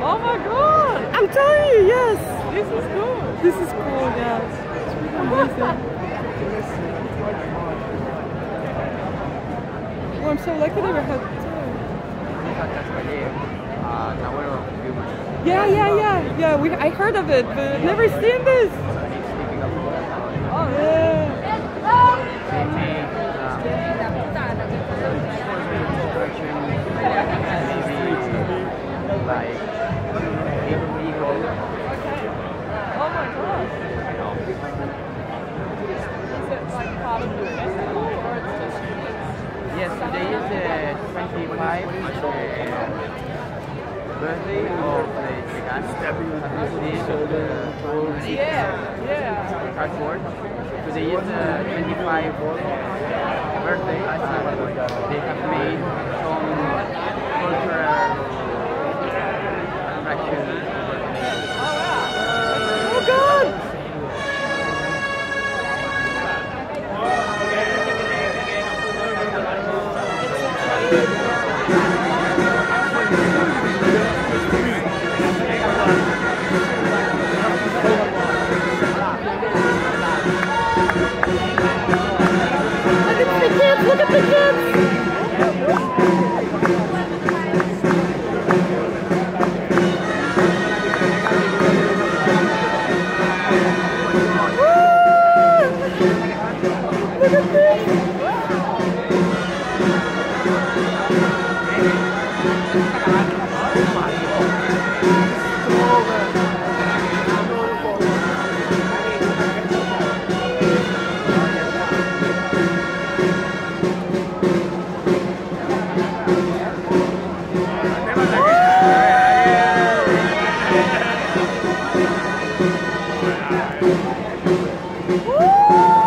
Oh my god! I'm telling you, yes. This is cool. This is cool, yeah. It's really amazing. Oh, I'm so lucky that we had two. Ah, yeah, yeah, yeah, yeah. We I heard of it, but I've never seen this. The Yes, today is the 25 uh, birthday of the Chican. This is the whole Yeah, yeah. cardboard. Today is the 25 birthday. Uh, they have Look at this! Uh!